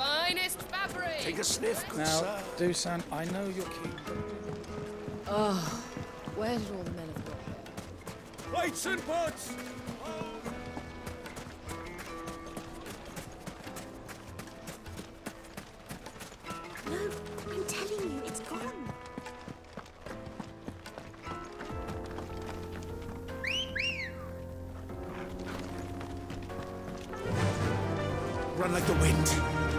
finest fabric. Take a sniff, good Now, sir. Dusan, I know you're keen. Oh, where did all the men have gone? Plates and pots! No, I'm telling you, it's gone. Run like the wind.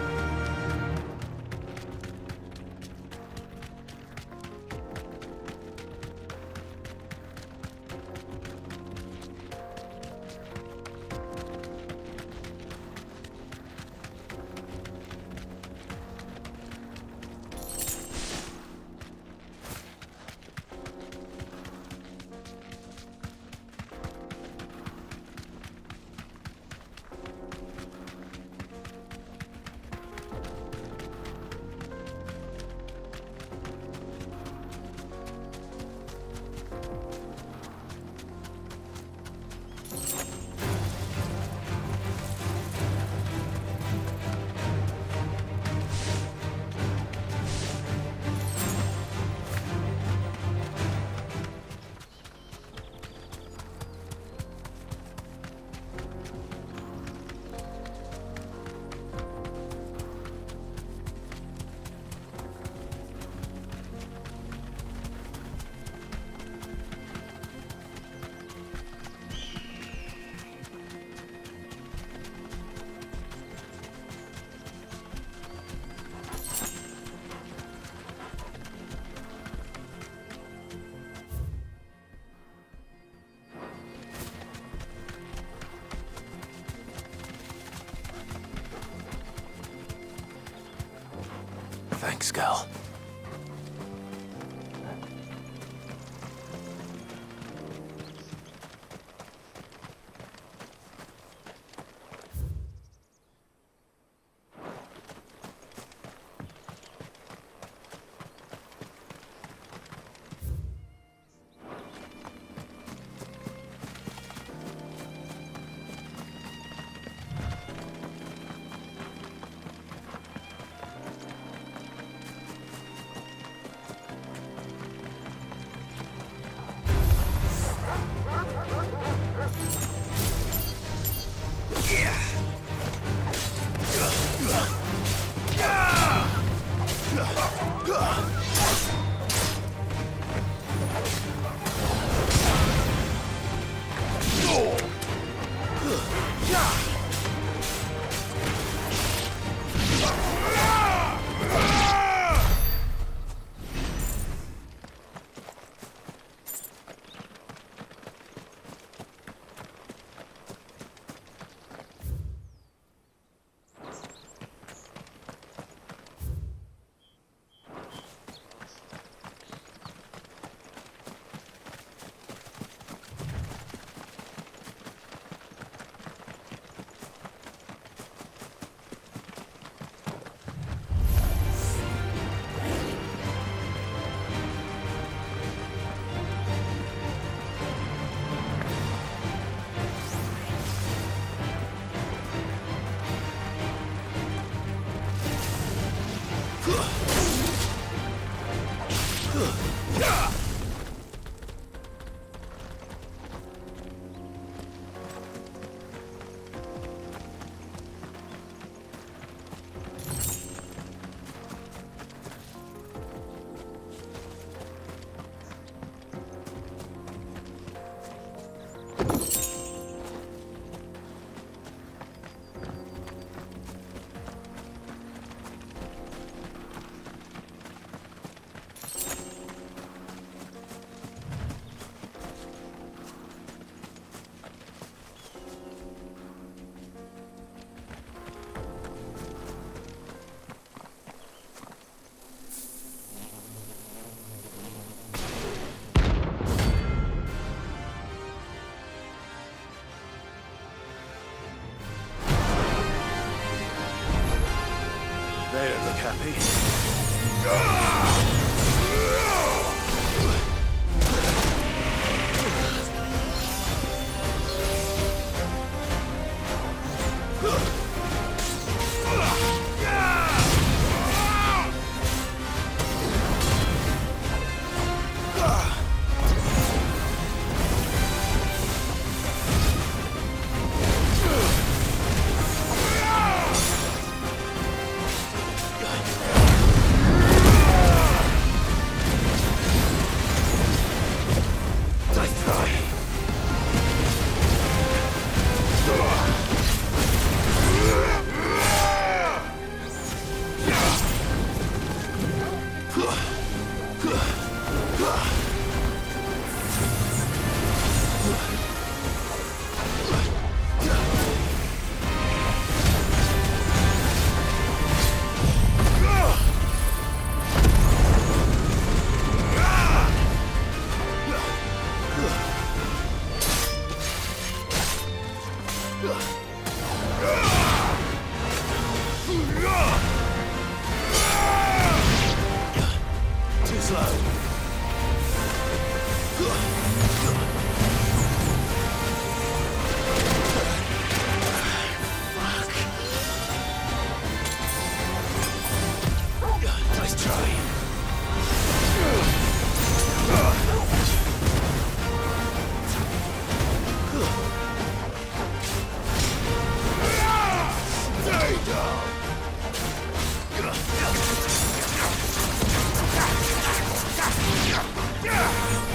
Girl.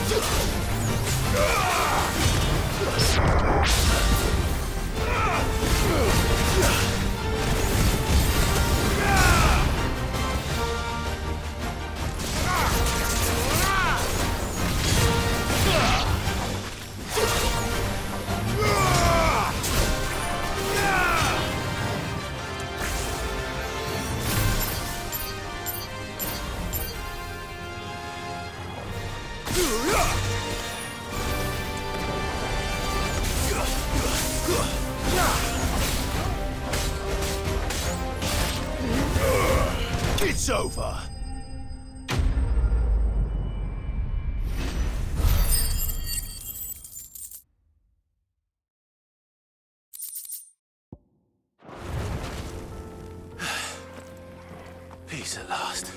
Ah! It's over. Peace at last.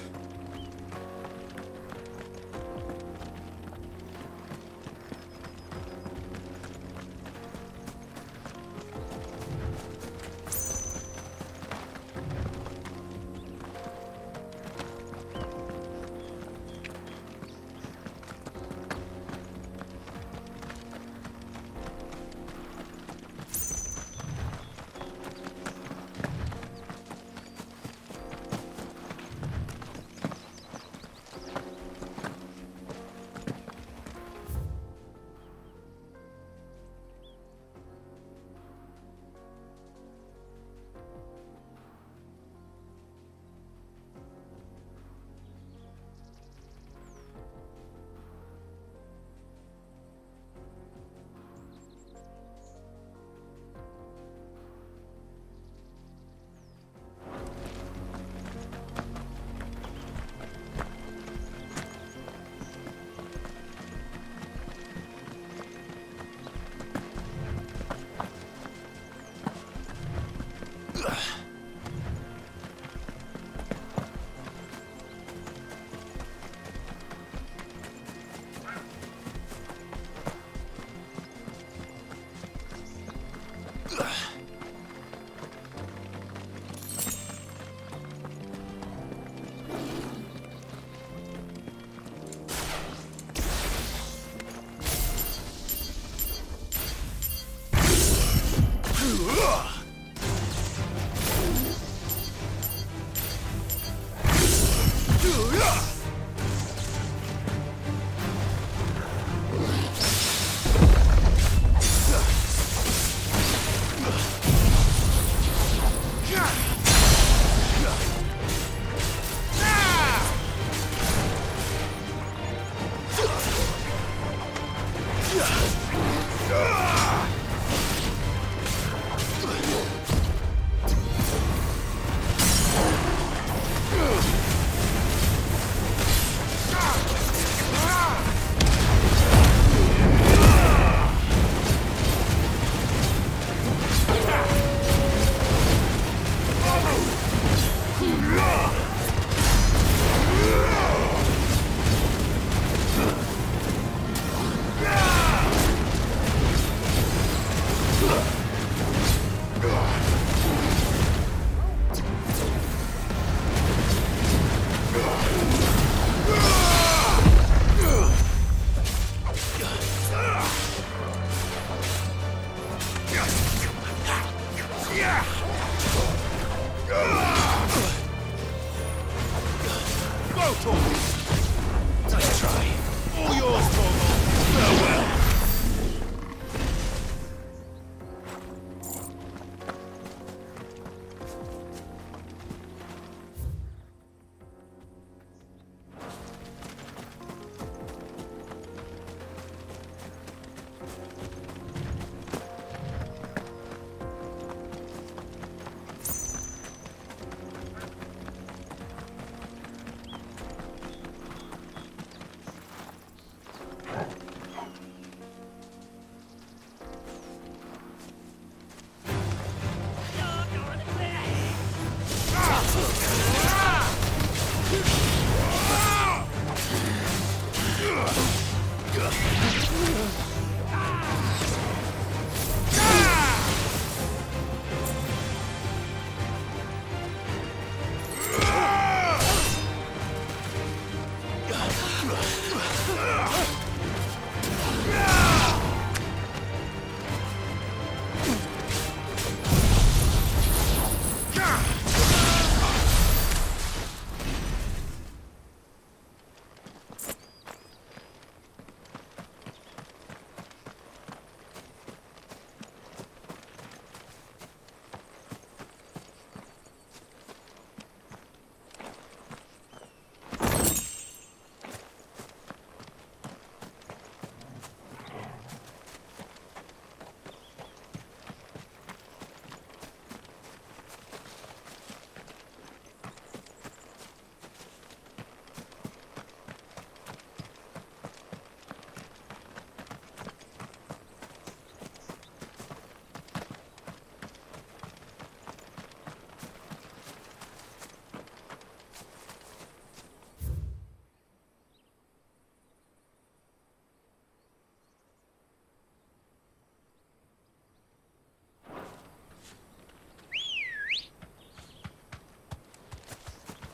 Nice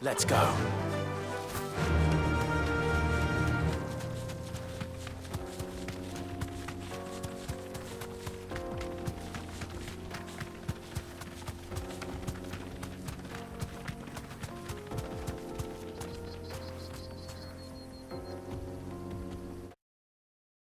Let's go.